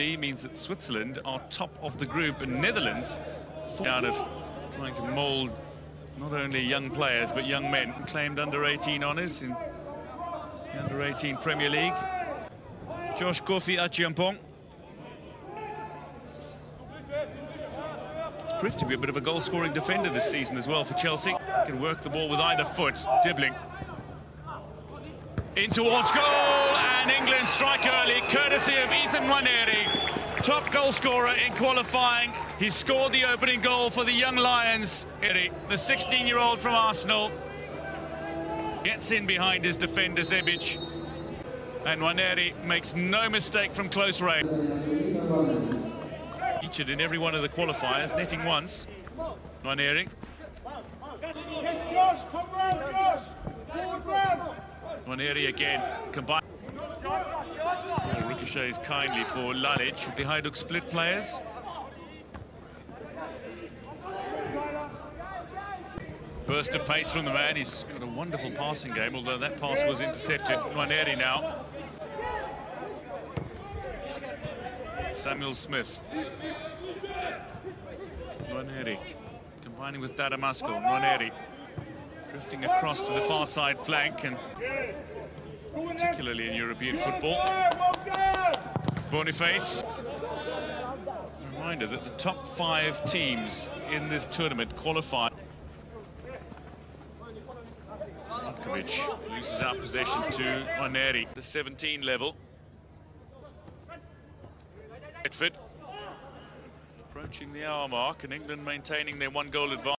Means that Switzerland are top of the group and Netherlands out of trying to mould not only young players but young men. Claimed under 18 honours in the under 18 Premier League. Josh Kofi Acheampong. He's proved to be a bit of a goal scoring defender this season as well for Chelsea. Can work the ball with either foot. Dibbling. In towards goal and strike early courtesy of Ethan Nwaneri top goal scorer in qualifying. He scored the opening goal for the Young Lions. The 16-year-old from Arsenal gets in behind his defender Zebic. And Nwaneri makes no mistake from close range. Featured in every one of the qualifiers, netting once. Nwaneri. Nwaneri again, combined. Ricochets kindly for Lalic. The Hajduk split players. Burst of pace from the man. He's got a wonderful passing game, although that pass was intercepted. Nwaneri now. Samuel Smith. Nwaneri combining with Dadamasco. Nwaneri drifting across to the far side flank and particularly in European football. Boniface. Reminder that the top five teams in this tournament qualify. Markovic loses out possession to Nwaneri, the 17 level. Bedford approaching the hour mark and England maintaining their one goal advantage.